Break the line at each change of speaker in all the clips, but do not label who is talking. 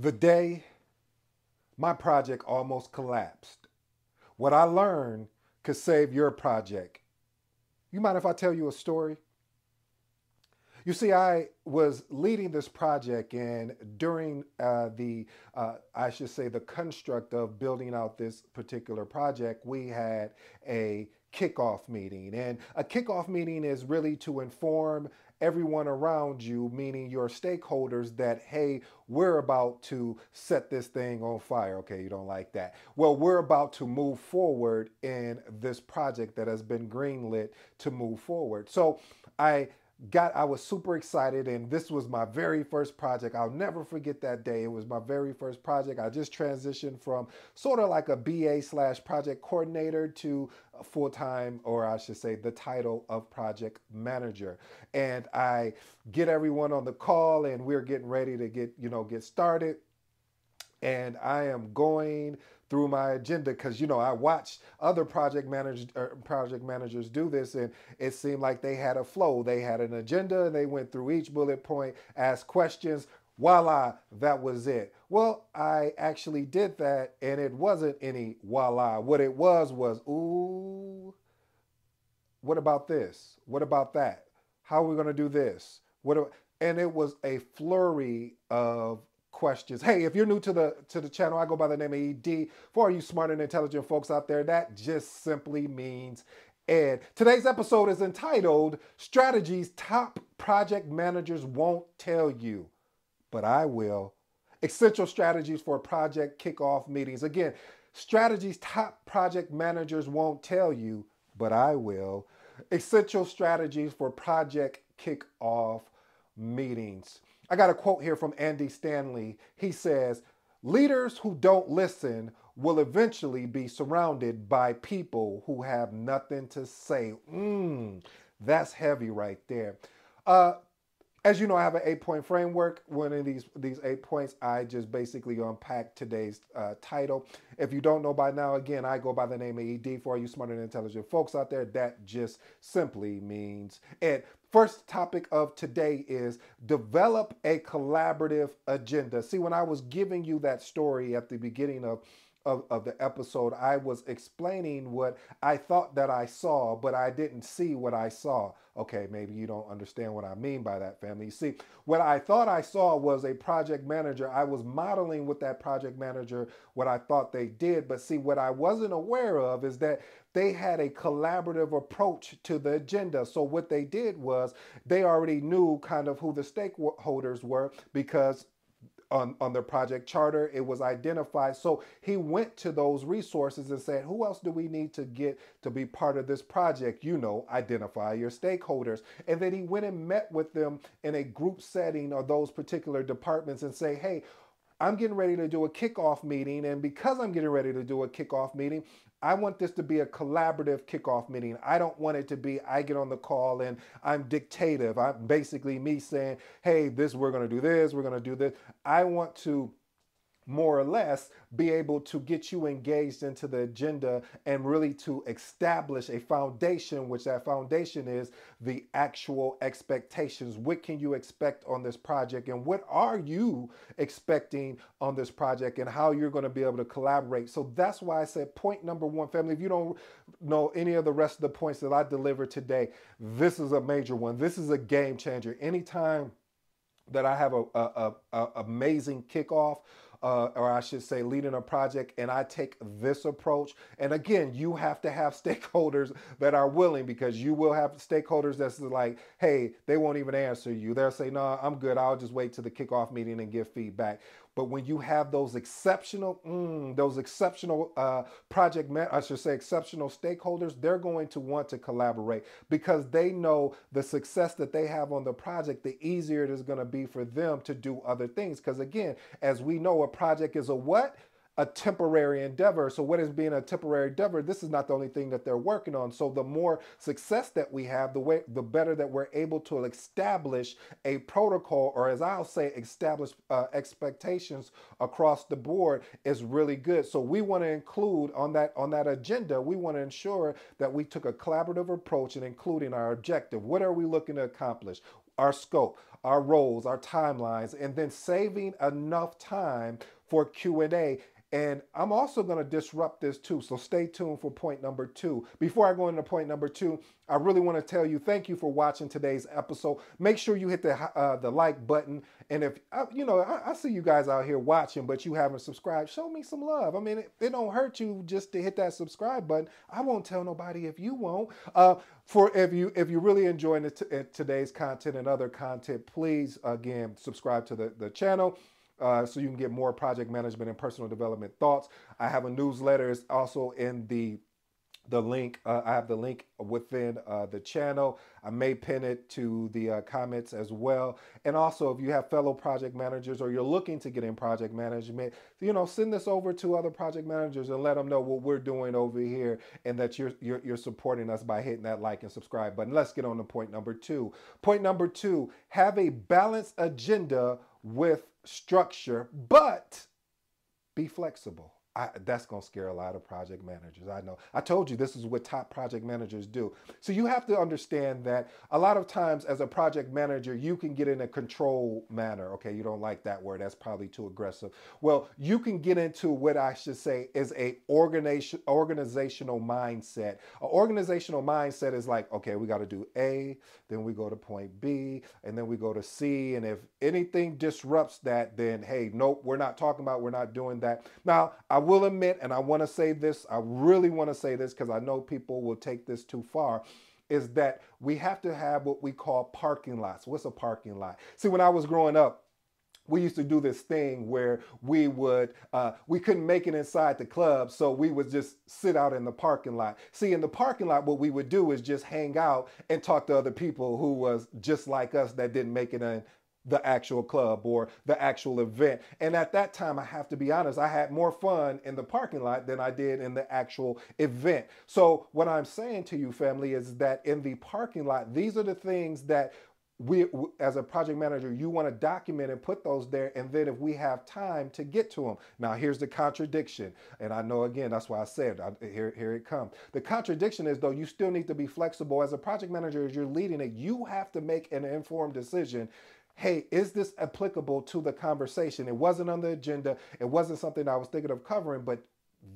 The day my project almost collapsed. What I learned could save your project. You mind if I tell you a story? You see, I was leading this project, and during uh, the, uh, I should say, the construct of building out this particular project, we had a kickoff meeting. And a kickoff meeting is really to inform everyone around you, meaning your stakeholders, that, hey, we're about to set this thing on fire. Okay, you don't like that. Well, we're about to move forward in this project that has been greenlit to move forward. So I got I was super excited and this was my very first project. I'll never forget that day. It was my very first project. I just transitioned from sort of like a BA slash project coordinator to full-time or I should say the title of project manager. And I get everyone on the call and we're getting ready to get, you know, get started. And I am going through my agenda because you know I watched other project managers er, project managers do this and it seemed like they had a flow. They had an agenda and they went through each bullet point, asked questions. Voila, that was it. Well, I actually did that and it wasn't any voila. What it was was, ooh, what about this? What about that? How are we going to do this? What? and it was a flurry of questions. Hey, if you're new to the to the channel, I go by the name of ED. For you smart and intelligent folks out there, that just simply means Ed. Today's episode is entitled Strategies Top Project Managers Won't Tell You, but I will. Essential strategies for project kickoff meetings. Again, strategies top project managers won't tell you, but I will. Essential strategies for project kickoff meetings. I got a quote here from Andy Stanley. He says, Leaders who don't listen will eventually be surrounded by people who have nothing to say. Mmm, that's heavy right there. Uh, as you know, I have an eight point framework. One of these these eight points, I just basically unpack today's uh, title. If you don't know by now, again, I go by the name of for you smart and intelligent folks out there. That just simply means it. First topic of today is develop a collaborative agenda. See, when I was giving you that story at the beginning of of, of the episode, I was explaining what I thought that I saw, but I didn't see what I saw. Okay, maybe you don't understand what I mean by that, family. You see, what I thought I saw was a project manager. I was modeling with that project manager what I thought they did, but see, what I wasn't aware of is that they had a collaborative approach to the agenda. So what they did was they already knew kind of who the stakeholders were because on, on their project charter. It was identified. So he went to those resources and said, who else do we need to get to be part of this project? You know, identify your stakeholders. And then he went and met with them in a group setting or those particular departments and say, hey, I'm getting ready to do a kickoff meeting. And because I'm getting ready to do a kickoff meeting, I want this to be a collaborative kickoff meeting. I don't want it to be I get on the call and I'm dictative. I'm basically me saying, hey, this we're going to do this, we're going to do this. I want to more or less be able to get you engaged into the agenda and really to establish a foundation, which that foundation is the actual expectations. What can you expect on this project and what are you expecting on this project and how you're going to be able to collaborate. So that's why I said point number one, family, if you don't know any of the rest of the points that I delivered today, this is a major one. This is a game changer. Anytime that I have a, a, a, a amazing kickoff uh, or I should say, leading a project, and I take this approach. And again, you have to have stakeholders that are willing because you will have stakeholders that's like, hey, they won't even answer you. They'll say, no, I'm good. I'll just wait to the kickoff meeting and give feedback. But when you have those exceptional, mm, those exceptional uh, project, man, I should say exceptional stakeholders, they're going to want to collaborate because they know the success that they have on the project, the easier it is going to be for them to do other things. Because again, as we know, a project is a what? A temporary endeavor. So, what is being a temporary endeavor? This is not the only thing that they're working on. So, the more success that we have, the way the better that we're able to establish a protocol, or as I'll say, establish uh, expectations across the board is really good. So, we want to include on that on that agenda. We want to ensure that we took a collaborative approach in including our objective. What are we looking to accomplish? our scope, our roles, our timelines, and then saving enough time for Q&A and I'm also going to disrupt this too. So stay tuned for point number two. Before I go into point number two, I really want to tell you thank you for watching today's episode. Make sure you hit the uh, the like button. And if uh, you know, I, I, see you guys out here watching, but you haven't subscribed, show me some love. I mean, it, it don't hurt you just to hit that subscribe button. I won't tell nobody if you won't. Uh, for if you if you really enjoying t- today's content and other content, please again subscribe to the the channel uh, so you can get more project management and personal development thoughts. I have a newsletter. It's also in the the link. Uh, I have the link within uh, the channel. I may pin it to the uh, comments as well. And also, if you have fellow project managers or you're looking to get in project management, you know, send this over to other project managers and let them know what we're doing over here and that you're you're, you're supporting us by hitting that like and subscribe button. Let's get on to point number two. Point number two: have a balanced agenda with structure, but be flexible. I, that's going to scare a lot of project managers. I know. I told you this is what top project managers do. So you have to understand that a lot of times as a project manager, you can get in a control manner. Okay, you don't like that word. That's probably too aggressive. Well, you can get into what I should say is a organization organizational mindset. An organizational mindset is like, okay, we got to do A, then we go to point B, and then we go to C. And if anything disrupts that, then hey, nope, we're not talking about, we're not doing that. Now, I will admit, and I want to say this, I really want to say this because I know people will take this too far, is that we have to have what we call parking lots. What's a parking lot? See, when I was growing up, we used to do this thing where we would uh, we couldn't make it inside the club so we would just sit out in the parking lot see in the parking lot what we would do is just hang out and talk to other people who was just like us that didn't make it in the actual club or the actual event. And at that time, I have to be honest, I had more fun in the parking lot than I did in the actual event. So, what I'm saying to you, family, is that in the parking lot, these are the things that we as a project manager you want to document and put those there and then if we have time to get to them now here's the contradiction and i know again that's why i said I, here, here it comes the contradiction is though you still need to be flexible as a project manager as you're leading it you have to make an informed decision hey, is this applicable to the conversation? It wasn't on the agenda. It wasn't something I was thinking of covering, but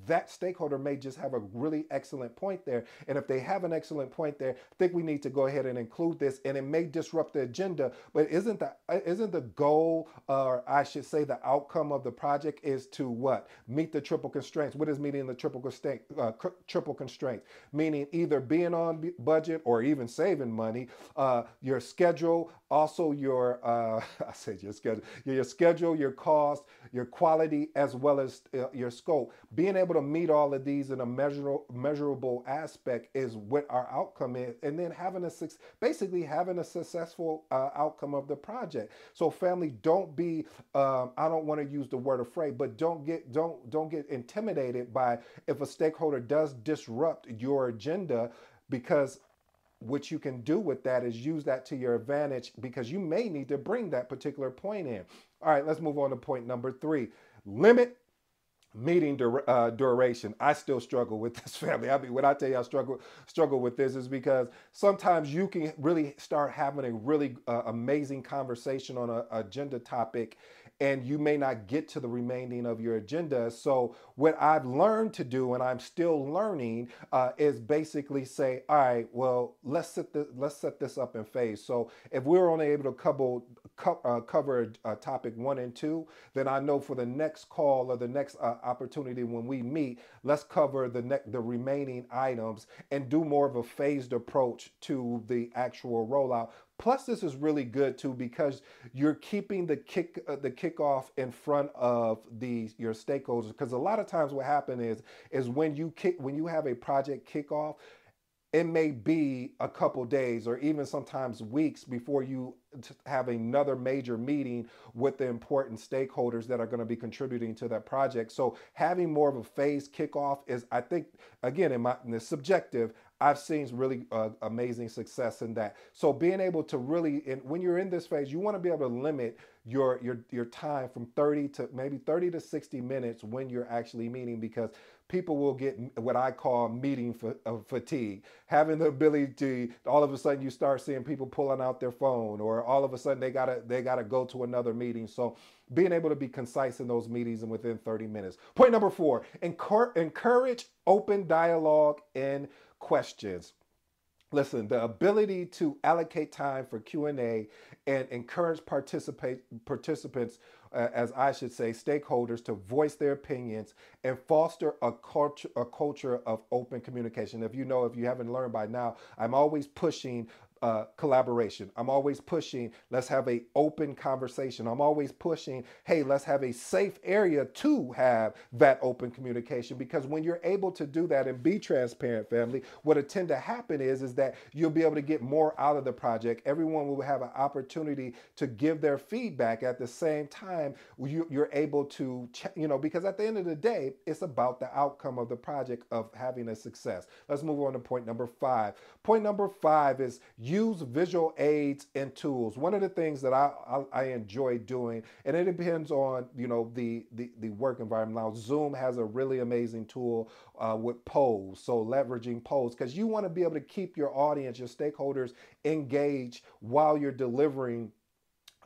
that stakeholder may just have a really excellent point there. And if they have an excellent point there, I think we need to go ahead and include this. And it may disrupt the agenda, but isn't the isn't the goal, or I should say, the outcome of the project is to what meet the triple constraints. What is meeting the triple constraint? Uh, triple constraints, meaning either being on budget or even saving money. Uh, your schedule, also your uh, I said your schedule, your schedule, your cost, your quality, as well as uh, your scope. Being able to meet all of these in a measurable measurable aspect is what our outcome is, and then having a basically having a successful uh, outcome of the project. So family, don't be um, I don't want to use the word afraid, but don't get don't don't get intimidated by if a stakeholder does disrupt your agenda because what you can do with that is use that to your advantage because you may need to bring that particular point in. All right, let's move on to point number three. Limit meeting dur- uh, duration. I still struggle with this family. I mean, when I tell you I struggle struggle with this is because sometimes you can really start having a really uh, amazing conversation on an agenda topic and you may not get to the remaining of your agenda. So, what I've learned to do, and I'm still learning, uh, is basically say, all right, well, let's set this, let's set this up in phase. So, if we're only able to cover co- uh, cover uh, topic one and two, then I know for the next call or the next uh, opportunity when we meet, let's cover the ne- the remaining items and do more of a phased approach to the actual rollout Plus, this is really good too because you're keeping the kick uh, the kickoff in front of the your stakeholders. Because a lot of times, what happens is is when you kick when you have a project kickoff, it may be a couple days or even sometimes weeks before you have another major meeting with the important stakeholders that are going to be contributing to that project. So having more of a phase kickoff is, I think, again, in my in the subjective, I've seen really uh, amazing success in that. So being able to really, in, when you're in this phase, you want to be able to limit your your your time from 30 to maybe 30 to 60 minutes when you're actually meeting because people will get what I call meeting uh, fatigue. Having the ability to all of a sudden you start seeing people pulling out their phone, or all of a sudden they gotta they gotta go to another meeting. So being able to be concise in those meetings and within 30 minutes. Point number four: encourage open dialogue and questions. Listen, the ability to allocate time for Q&A and encourage participate participants uh, as I should say, stakeholders to voice their opinions and foster a culture, a culture of open communication. If you know, if you haven't learned by now, I'm always pushing uh, collaboration. I'm always pushing, let's have a open conversation. I'm always pushing, hey, let's have a safe area to have that open communication because when you're able to do that and be transparent, family, what tend to happen is, is that you'll be able to get more out of the project. Everyone will have an opportunity to give their feedback at the same time you, you're able to, you know, because at the end of the day, it's about the outcome of the project of having a success. Let's move on to point number five. Point number five is use visual aids and tools. One of the things that I, I, I enjoy doing, and it depends on you know the, the, the work environment. Now Zoom has a really amazing tool uh, with polls, so leveraging polls because you want to be able to keep your audience, your stakeholders engaged while you're delivering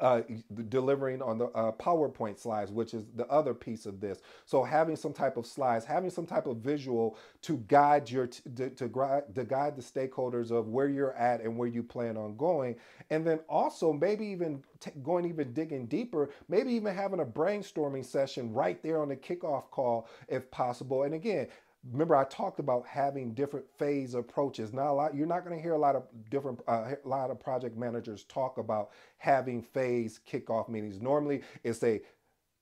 uh, delivering on the uh, PowerPoint slides, which is the other piece of this. So having some type of slides, having some type of visual to guide your to, to, to guide the stakeholders of where you're at and where you plan on going, and then also maybe even going even digging deeper, maybe even having a brainstorming session right there on the kickoff call if possible. And again, remember I talked about having different phase approaches. Now, a lot you're not going to hear a lot of different uh, a lot of project managers talk about having phase kickoff meetings. Normally, it's a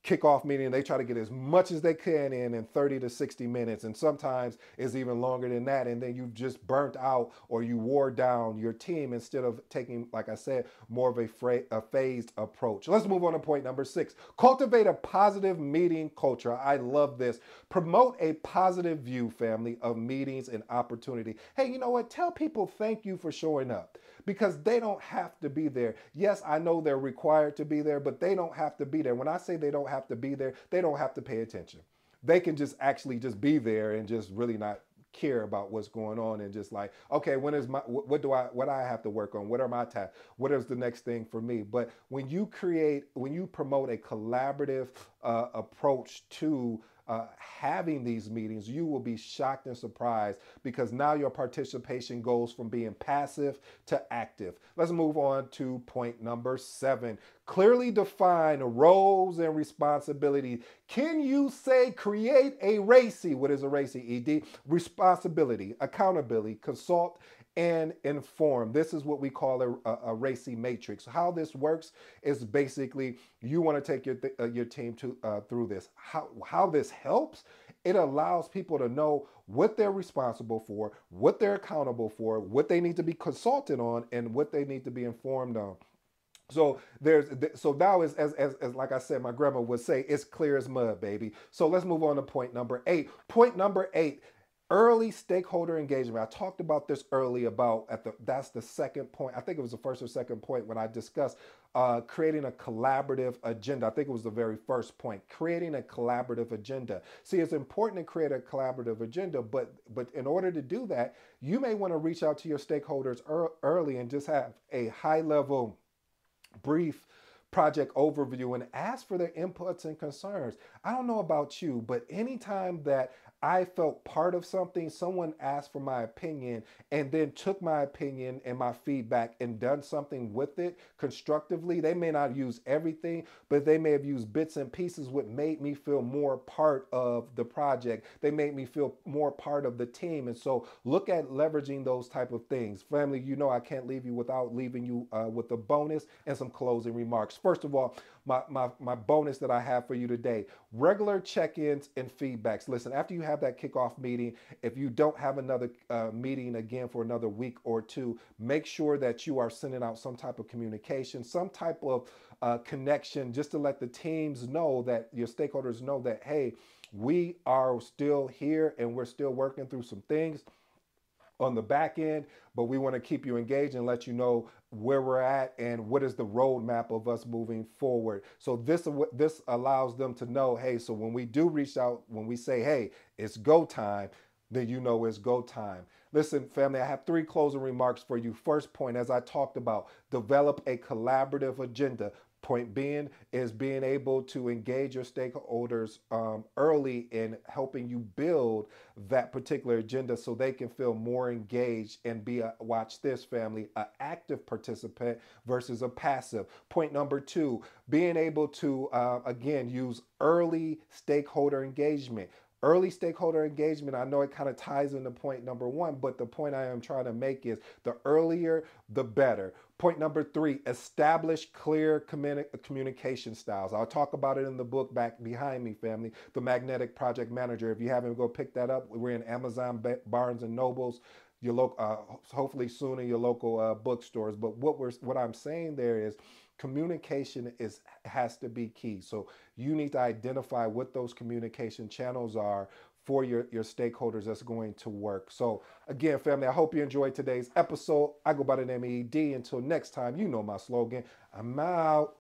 kickoff meeting they try to get as much as they can in in 30 to 60 minutes and sometimes it's even longer than that and then you've just burnt out or you wore down your team instead of taking like i said more of a, fra- a phased approach. Let's move on to point number six. Cultivate a positive meeting culture. I love this. Promote a positive view family of meetings and opportunity. Hey you know what? Tell people thank you for showing up because they don't have to be there. Yes, I know they're required to be there, but they don't have to be there. When I say they don't have to be there, they don't have to pay attention. They can just actually just be there and just really not care about what's going on and just like okay when is my what do i what i have to work on what are my tasks what is the next thing for me but when you create when you promote a collaborative uh, approach to uh, having these meetings, you will be shocked and surprised because now your participation goes from being passive to active. Let's move on to point number seven. Clearly define roles and responsibilities. Can you say create a RACI? What is a RACI? ED? Responsibility, accountability, consult, and inform. This is what we call a, a, a RACI matrix. How this works is basically you want to take your, th- uh, your team to uh, through this. How, how this helps, it allows people to know what they're responsible for, what they're accountable for, what they need to be consulted on, and what they need to be informed on. So there's so now is as, as as like I said, my grandma would say, it's clear as mud, baby. So let's move on to point number eight. Point number eight early stakeholder engagement. I talked about this early about at the that's the second point. I think it was the first or second point when i discussed uh, creating a collaborative agenda. I think it was the very first point creating a collaborative agenda. See it's important to create a collaborative agenda but but in order to do that you may want to reach out to your stakeholders er- early and just have a high level brief project overview and ask for their inputs and concerns. I don't know about you, but anytime that I felt part of something, someone asked for my opinion and then took my opinion and my feedback and done something with it constructively. They may not use everything, but they may have used bits and pieces what made me feel more part of the project. They made me feel more part of the team. And so look at leveraging those type of things. Family, you know I can't leave you without leaving you uh, with a bonus and some closing remarks. First of all, my, my, my bonus that I have for you today. Regular check-ins and feedbacks. Listen, after you have that kickoff meeting, if you don't have another uh, meeting again for another week or two, make sure that you are sending out some type of communication, some type of uh, connection, just to let the teams know that your stakeholders know that, hey, we are still here and we're still working through some things on the back end, but we want to keep you engaged and let you know where we're at and what is the roadmap of us moving forward. So this this allows them to know, hey, so when we do reach out, when we say, hey, it's go time, then you know it's go time. Listen, family, I have three closing remarks for you. First point, as I talked about, develop a collaborative agenda. Point being is being able to engage your stakeholders um, early in helping you build that particular agenda so they can feel more engaged and be a, watch this family, an active participant versus a passive. Point number two, being able to, uh, again, use early stakeholder engagement. Early stakeholder engagement, I know it kind of ties into point number one, but the point I am trying to make is the earlier, the better. Point number three, establish clear communi- communication styles. I'll talk about it in the book back behind me, family, The Magnetic Project Manager. If you haven't, go pick that up. We're in Amazon, Barnes and Nobles, your local, uh, hopefully soon in your local uh, bookstores. But what we're, what I'm saying there is, communication is has to be key. So you need to identify what those communication channels are for your, your stakeholders that's going to work. So again, family, I hope you enjoyed today's episode. I go by the name of ED. Until next time, you know my slogan. I'm out.